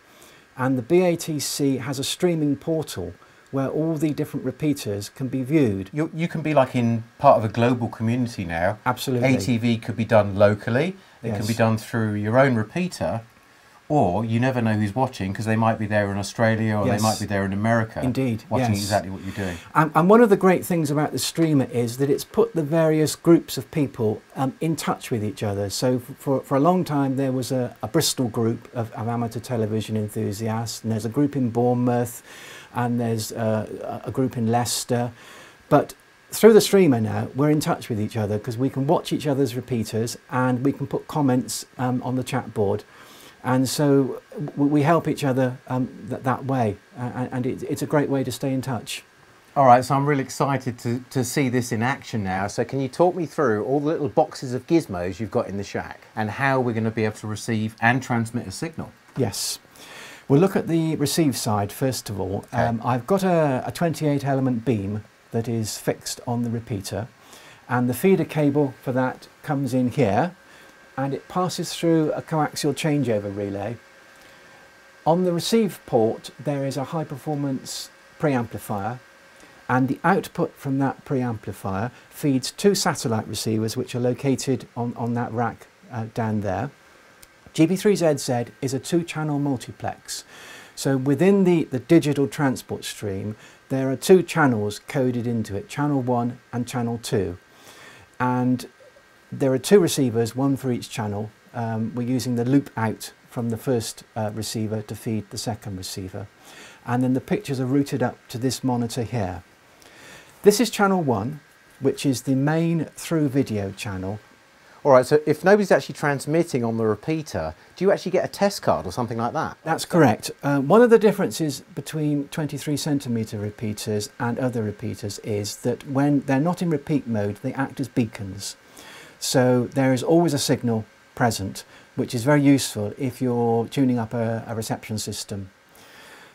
And the BATC has a streaming portal where all the different repeaters can be viewed. You, you can be like in part of a global community now. Absolutely. ATV could be done locally. It Yes. can be done through your own repeater, or you never know who's watching because they might be there in Australia or Yes. they might be there in America. Indeed, Watching yes. exactly what you're doing. And, and one of the great things about the streamer is that it's put the various groups of people um, in touch with each other. So for, for a long time there was a, a Bristol group of, of amateur television enthusiasts, and there's a group in Bournemouth, and there's uh, a a group in Leicester. But through the streamer now, we're in touch with each other because we can watch each other's repeaters and we can put comments um, on the chat board. And so we help each other um, th- that way, uh, and- it, it's a great way to stay in touch. All right, so I'm really excited to, to see this in action now. So, can you talk me through all the little boxes of gizmos you've got in the shack and how we're going to be able to receive and transmit a signal? Yes. We'll look at the receive side first of all. Um, I've got a, a 28 element beam that is fixed on the repeater, and the feeder cable for that comes in here and it passes through a coaxial changeover relay. On the receive port, there is a high performance preamplifier, and the output from that preamplifier feeds two satellite receivers which are located on, on that rack uh, down there. GB3ZZ is a two channel multiplex. So within the, the digital transport stream, there are two channels coded into it, channel 1 and channel 2. And there are two receivers, one for each channel. Um, we're using the loop out from the first uh, receiver to feed the second receiver. And then the pictures are routed up to this monitor here. This is channel 1, which is the main through video channel All right, so if nobody's actually transmitting on the repeater, do you actually get a test card or something like that? That's correct. Uh, one of the differences between 23 centimetre repeaters and other repeaters is that when they're not in repeat mode, they act as beacons. So there is always a signal present, which is very useful if you're tuning up a, a reception system.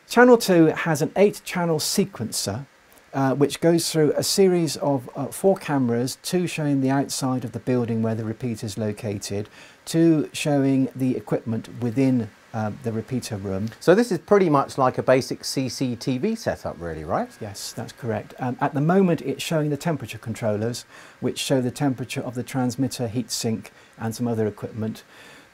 Channel 2 has an 8 channel sequencer uh, which goes through a series of uh, four cameras, two showing the outside of the building where the repeater is located, two showing the equipment within uh, the repeater room. So this is pretty much like a basic CCTV setup, really, right? Yes, that's correct. Um, at the moment, it's showing the temperature controllers, which show the temperature of the transmitter, heat sink, and some other equipment.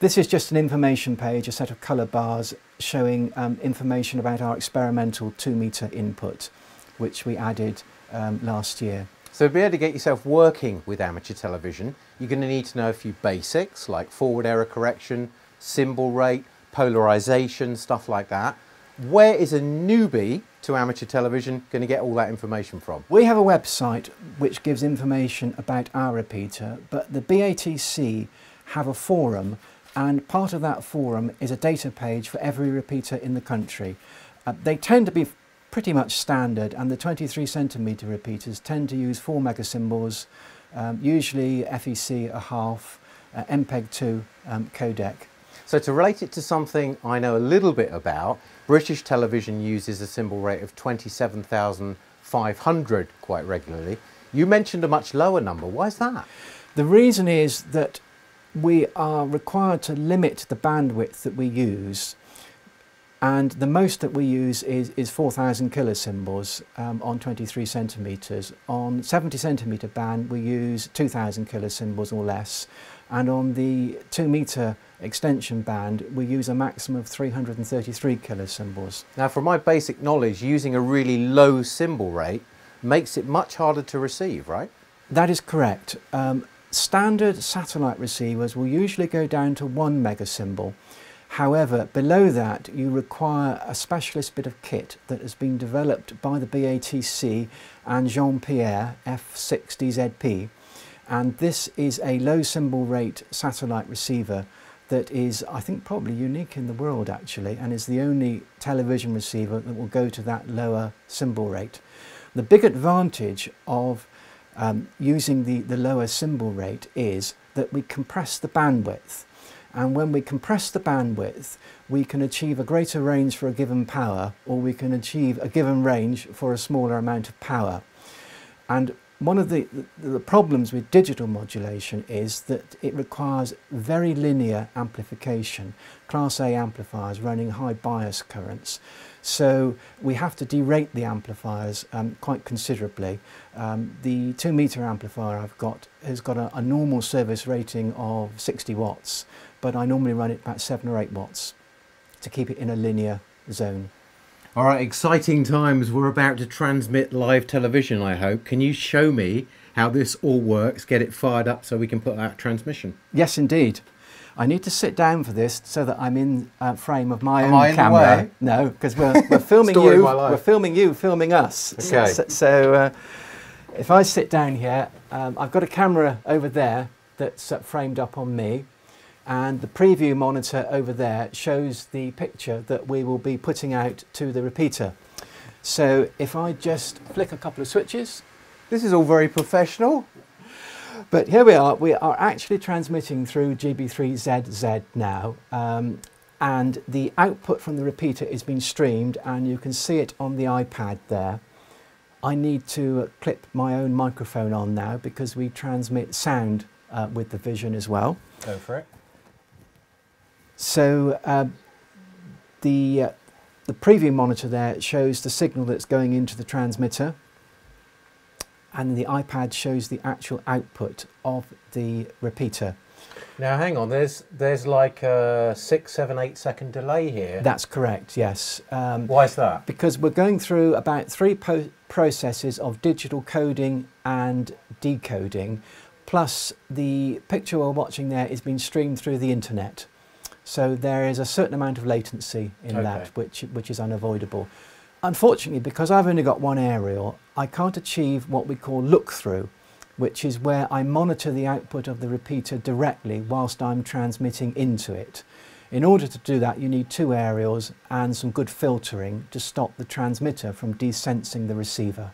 This is just an information page, a set of colour bars showing um, information about our experimental two metre input, which we added um, last year. So to be able to get yourself working with amateur television, you're going to need to know a few basics like forward error correction, symbol rate, polarization, stuff like that. Where is a newbie to amateur television going to get all that information from? We have a website which gives information about our repeater, but the BATC have a forum, and part of that forum is a data page for every repeater in the country. Uh, they tend to be pretty much standard, and the 23 centimetre repeaters tend to use 4 megasymbols, um, usually FEC a half, uh, MPEG-2 um, codec. So to relate it to something I know a little bit about, British television uses a symbol rate of 27,500 quite regularly. You mentioned a much lower number. Why is that? The reason is that we are required to limit the bandwidth that we use and the most that we use is, is 4,000 kilosymbols um, on 23 centimetres. On 70 centimetre band we use 2,000 kilosymbols or less and on the 2 metre extension band we use a maximum of 333 kilosymbols. Now from my basic knowledge, using a really low symbol rate makes it much harder to receive, right? That is correct. Um, standard satellite receivers will usually go down to one megasymbol. However, below that you require a specialist bit of kit that has been developed by the BATC and Jean-Pierre F60ZP and this is a low symbol rate satellite receiver that is I think probably unique in the world actually and is the only television receiver that will go to that lower symbol rate. The big advantage of um, using the, the lower symbol rate is that we compress the bandwidth and when we compress the bandwidth we can achieve a greater range for a given power or we can achieve a given range for a smaller amount of power and one of the, the, problems with digital modulation is that it requires very linear amplification, class A amplifiers running high bias currents. So we have to derate the amplifiers um, quite considerably. Um, the 2 meter amplifier I've got has got a, a normal service rating of 60 watts, but I normally run it about 7 or 8 watts to keep it in a linear zone. All right, exciting times. We're about to transmit live television, I hope. Can you show me how this all works, get it fired up so we can put out transmission? Yes, indeed. I need to sit down for this so that I'm in uh, frame of my Am own I in the way? No, because we're, we're filming you. We're filming you, filming us. Okay. So, so uh, if I sit down here, um, I've got a camera over there that's uh, framed up on me, and the preview monitor over there shows the picture that we will be putting out to the repeater. So if I just flick a couple of switches, This is all very professional. but here we are. We are actually transmitting through GB3ZZ now. Um, and the output from the repeater is being streamed and you can see it on the iPad there. I need to clip my own microphone on now because we transmit sound uh, with the vision as well. Go for it. So uh, the, uh, the preview monitor there shows the signal that's going into the transmitter and the iPad shows the actual output of the repeater. Now, hang on. There's there's like a six, seven, eight second delay here. That's correct, yes. Um, Why is that? Because we're going through about three po- processes of digital coding and decoding, plus the picture we're watching there is being streamed through the internet. So there is a certain amount of latency in Okay. that, which, which is unavoidable. Unfortunately, because I've only got one aerial, I can't achieve what we call look through, which is where I monitor the output of the repeater directly whilst I'm transmitting into it. In order to do that, you need two aerials and some good filtering to stop the transmitter from desensing the receiver.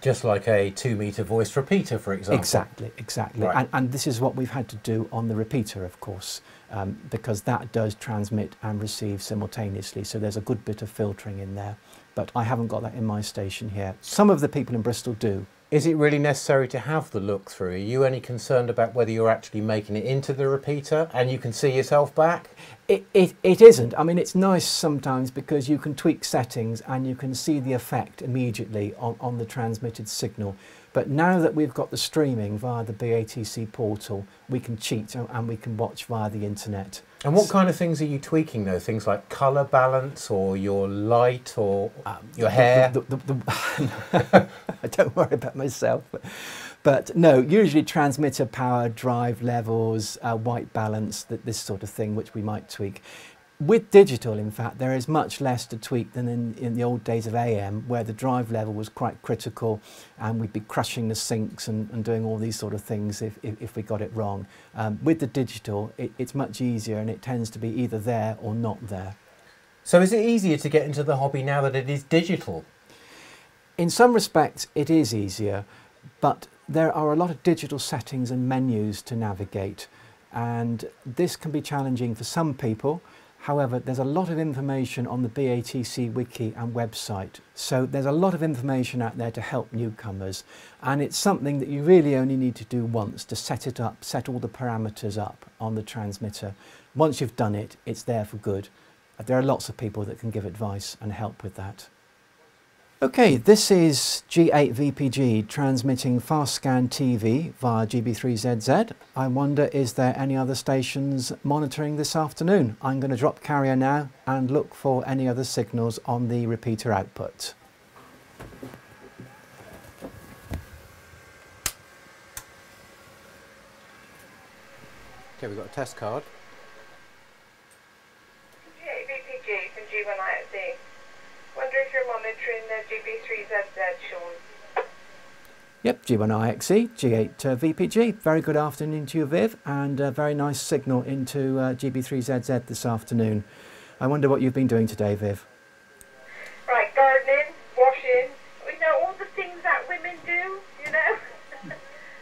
Just like a two meter voice repeater, for example. Exactly, exactly. Right. And, and this is what we've had to do on the repeater, of course, um, because that does transmit and receive simultaneously. So there's a good bit of filtering in there. But I haven't got that in my station here. Some of the people in Bristol do. Is it really necessary to have the look through? Are you only concerned about whether you're actually making it into the repeater and you can see yourself back? It, it, it isn't. I mean, it's nice sometimes because you can tweak settings and you can see the effect immediately on, on the transmitted signal. But now that we've got the streaming via the BATC portal, we can cheat and- we can watch via the internet. And what kind of things are you tweaking though? Things like colour balance or your light or your hair? The- the- the- I don't worry about myself. But, but no, usually transmitter power, drive levels, uh, white balance, that this sort of thing, which we might tweak. With digital, in fact, there is much less to tweak than in, in the old days of AM, where the drive level was quite critical and we'd be crushing the syncs and, and doing all these sort of things if, if, if we got it wrong. Um, with the digital, it, it's much easier and it tends to be either there or not there. So is it easier to get into the hobby now that it is digital? In some respects, it is easier, but there are a lot of digital settings and menus to navigate, and this can be challenging for some people. However, there's a lot of information on the BATC wiki and website, so there's a lot of information out there to help newcomers, and it's something that you really only need to do once to set it up, set all the parameters up on the transmitter. Once you've done it, it's there for good. There are lots of people that can give advice and help with that. Okay, this is G8VPG transmitting fast scan TV via GB3ZZ. I wonder, is there any other stations monitoring this afternoon? I'm going to drop carrier now and look for any other signals on the repeater output. Okay, we've got a test card. VPG from G1IFC. Wonder monitoring the GB3ZZ, Sean. Yep, G1IXE, G8 uh, VPG. Very good afternoon to you, Viv, and a very nice signal into uh, GB3ZZ this afternoon. I wonder what you've been doing today, Viv. Right, gardening, washing, you know, all the things that women do, you know. um,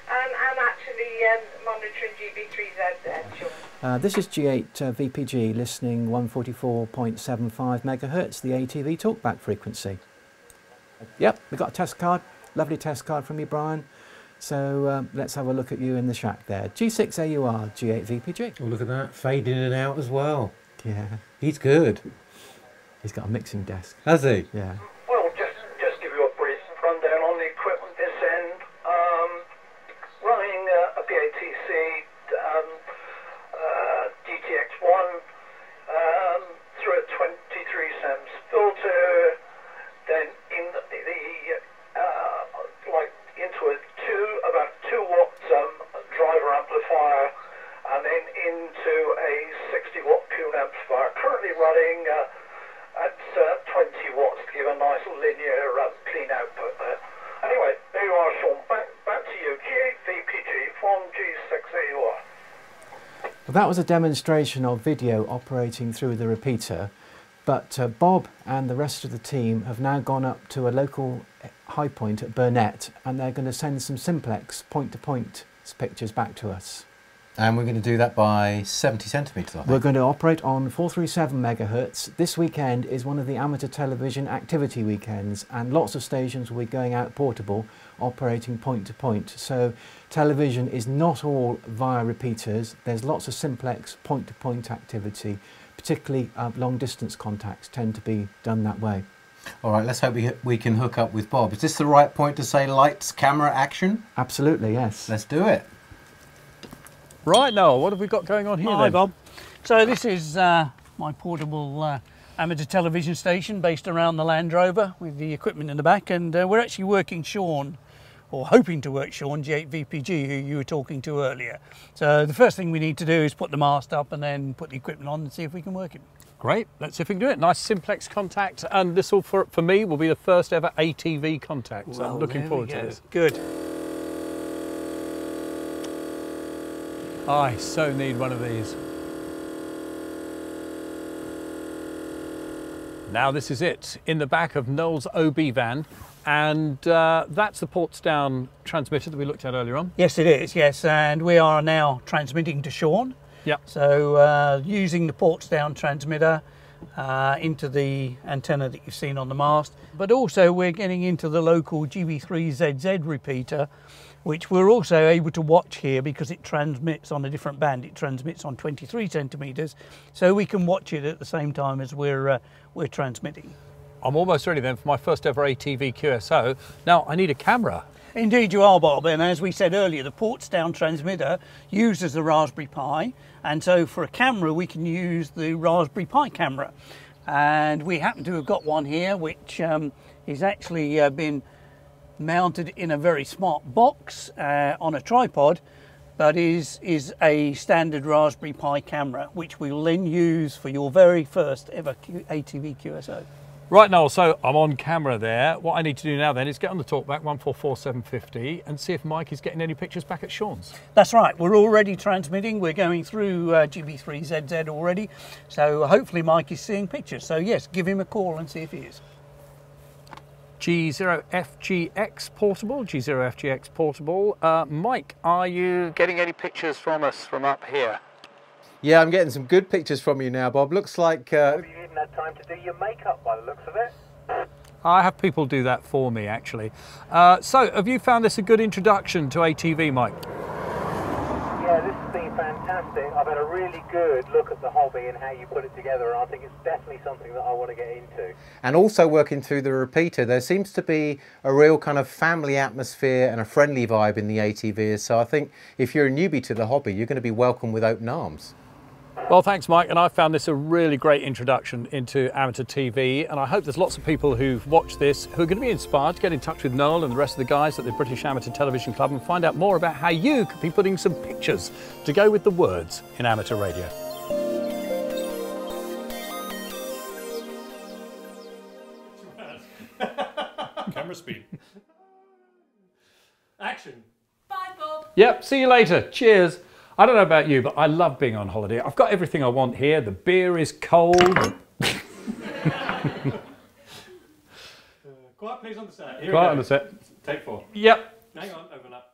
I'm actually um, monitoring GB3ZZ, Sean. Uh, this is G8 uh, VPG listening 144.75 megahertz, the ATV talkback frequency. Yep, we've got a test card. Lovely test card from you, Brian. So um, let's have a look at you in the shack there. G6AUR, G8VPG. Oh, look at that, fading in and out as well. Yeah. He's good. He's got a mixing desk. Has he? Yeah. Well, just just give you a brief rundown on the equipment this end. Um, running uh, a BATC um, uh, DTX1 um, through a 23 SEMS filter, then in the, the uh, like into a two about two watt um, driver amplifier, and then into a 60 watt Pune amplifier. Currently running. Uh, at uh, 20 watts to give a nice linear uh, clean output there. Anyway, there you are, Sean. Back, back to you. G8VPG from G6AUR. Well, that was a demonstration of video operating through the repeater, but uh, Bob and the rest of the team have now gone up to a local high point at Burnett and they're going to send some simplex point-to-point pictures back to us. And we're going to do that by 70 centimetres, I think. We're going to operate on 437 megahertz. This weekend is one of the amateur television activity weekends, and lots of stations will be going out portable, operating point to point. So, television is not all via repeaters. There's lots of simplex point to point activity, particularly uh, long distance contacts tend to be done that way. All right, let's hope we, we can hook up with Bob. Is this the right point to say lights, camera, action? Absolutely, yes. Let's do it. Right, Noel, what have we got going on here Hi, then? Bob. So this is uh, my portable uh, amateur television station based around the Land Rover with the equipment in the back, and uh, we're actually working Sean, or hoping to work Sean G8 VPG, who you were talking to earlier. So the first thing we need to do is put the mast up and then put the equipment on and see if we can work it. Great, let's see if we can do it. Nice simplex contact, and this will, for, for me, will be the first ever ATV contact. So I'm looking forward to this. Good. I so need one of these. Now this is it, in the back of Noel's OB van, and uh, that's the Portsdown transmitter that we looked at earlier on. Yes, it is. Yes, and we are now transmitting to Sean. Yeah. So uh, using the Portsdown transmitter uh, into the antenna that you've seen on the mast, but also we're getting into the local GB3ZZ repeater, which we're also able to watch here because it transmits on a different band. It transmits on 23 centimeters, so we can watch it at the same time as we're uh, we're transmitting. I'm almost ready then for my first ever ATV QSO. Now I need a camera. Indeed, you are, Bob. And as we said earlier, the Portsdown transmitter uses the Raspberry Pi, and so for a camera, we can use the Raspberry Pi camera. And we happen to have got one here, which um, is actually uh, been mounted in a very smart box uh, on a tripod, but is is a standard Raspberry Pi camera, which we will then use for your very first ever Q- ATV QSO. Right, Noel, so I'm on camera there. What I need to do now then is get on the talkback 144750 and see if Mike is getting any pictures back at Sean's. That's right. We're already transmitting. We're going through uh, GB3ZZ already. So hopefully Mike is seeing pictures. So yes, give him a call and see if he is. G0FGX portable, G0FGX portable. Uh, Mike, are you getting any pictures from us from up here? Yeah, I'm getting some good pictures from you now, Bob. Looks like uh, You even had time to do your makeup by the looks of it. I have people do that for me actually. Uh, so, have you found this a good introduction to ATV, Mike? Yeah, this has been fantastic. I've had a really good look at the hobby and how you put it together, and I think it's definitely something that I want to get into. and also working through the repeater, there seems to be a real kind of family atmosphere and a friendly vibe in the ATVs. So I think if you're a newbie to the hobby, you're going to be welcome with open arms. Well, thanks, Mike. And I found this a really great introduction into amateur TV. And I hope there's lots of people who've watched this who are going to be inspired to get in touch with Noel and the rest of the guys at the British Amateur Television Club and find out more about how you could be putting some pictures to go with the words in amateur radio. Camera speed. Action. Bye, Bob. Yep, see you later. Cheers. I don't know about you, but I love being on holiday. I've got everything I want here. The beer is cold. Quiet, please, on the set. Here we Quiet go. on the set. Take four. Yep. Hang on, overlap.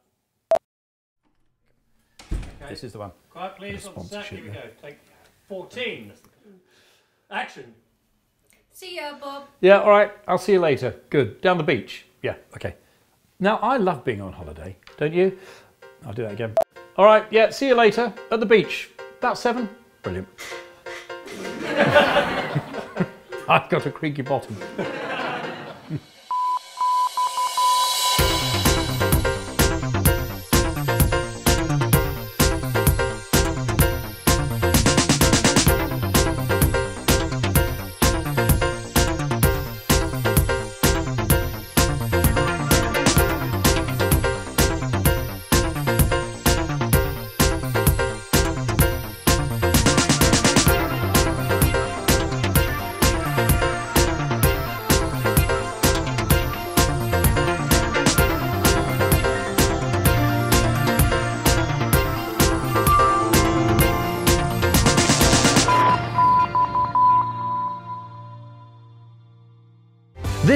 This is the one. Quiet, please, on the set. Here we go. Take 14. Action. See ya, Bob. Yeah, all right. I'll see you later. Good. Down the beach. Yeah, okay. Now, I love being on holiday, don't you? I'll do that again. All right, yeah, see you later at the beach. About seven. Brilliant. I've got a creaky bottom.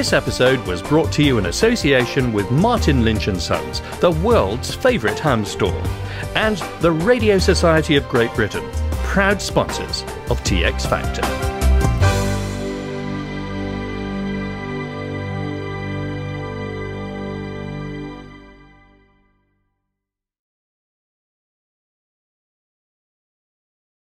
This episode was brought to you in association with Martin Lynch Sons, the world's favourite ham store, and the Radio Society of Great Britain, proud sponsors of TX Factor.